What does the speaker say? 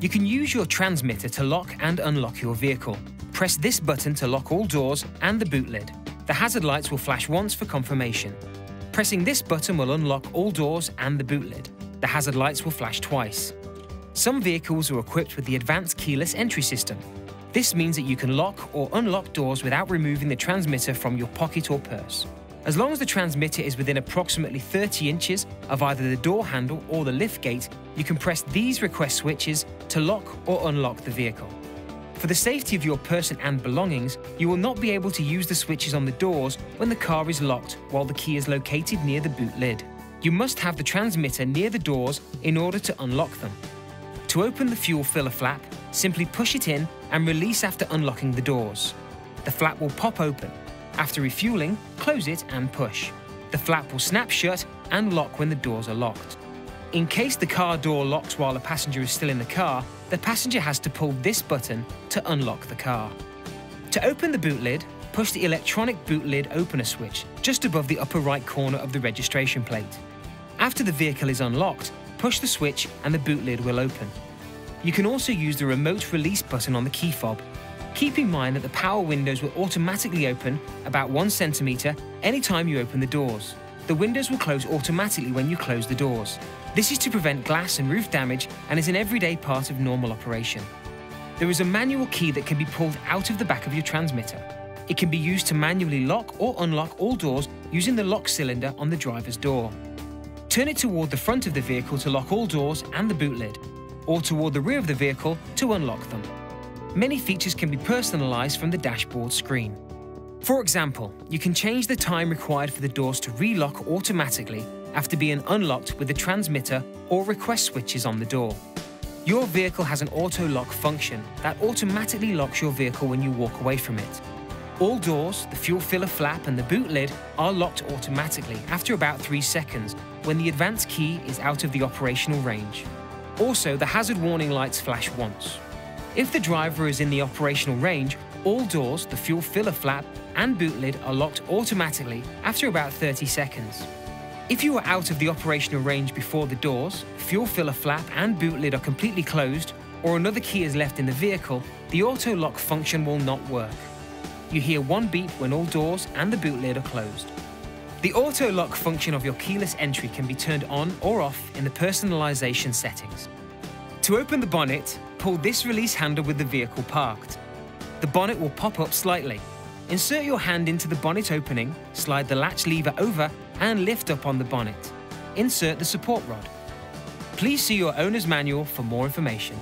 You can use your transmitter to lock and unlock your vehicle. Press this button to lock all doors and the boot lid. The hazard lights will flash once for confirmation. Pressing this button will unlock all doors and the boot lid. The hazard lights will flash twice. Some vehicles are equipped with the advanced keyless entry system. This means that you can lock or unlock doors without removing the transmitter from your pocket or purse. As long as the transmitter is within approximately 30 inches of either the door handle or the lift gate, you can press these request switches to lock or unlock the vehicle. For the safety of your person and belongings, you will not be able to use the switches on the doors when the car is locked while the key is located near the boot lid. You must have the transmitter near the doors in order to unlock them. To open the fuel filler flap, simply push it in and release after unlocking the doors. The flap will pop open after refueling, close it and push. The flap will snap shut and lock when the doors are locked. In case the car door locks while a passenger is still in the car, the passenger has to pull this button to unlock the car. To open the boot lid, push the electronic boot lid opener switch just above the upper right corner of the registration plate. After the vehicle is unlocked, push the switch and the boot lid will open. You can also use the remote release button on the key fob Keep in mind that the power windows will automatically open about 1 centimetre anytime you open the doors. The windows will close automatically when you close the doors. This is to prevent glass and roof damage and is an everyday part of normal operation. There is a manual key that can be pulled out of the back of your transmitter. It can be used to manually lock or unlock all doors using the lock cylinder on the driver's door. Turn it toward the front of the vehicle to lock all doors and the boot lid, or toward the rear of the vehicle to unlock them. Many features can be personalized from the dashboard screen. For example, you can change the time required for the doors to relock automatically after being unlocked with the transmitter or request switches on the door. Your vehicle has an auto lock function that automatically locks your vehicle when you walk away from it. All doors, the fuel filler flap and the boot lid are locked automatically after about 3 seconds when the advanced key is out of the operational range. Also, the hazard warning lights flash once. If the driver is in the operational range, all doors, the fuel filler flap and boot lid are locked automatically after about 30 seconds. If you are out of the operational range before the doors, fuel filler flap and boot lid are completely closed, or another key is left in the vehicle, the auto lock function will not work. You hear one beep when all doors and the boot lid are closed. The auto lock function of your keyless entry can be turned on or off in the personalization settings. To open the bonnet, pull this release handle with the vehicle parked. The bonnet will pop up slightly. Insert your hand into the bonnet opening, slide the latch lever over and lift up on the bonnet. Insert the support rod. Please see your owner's manual for more information.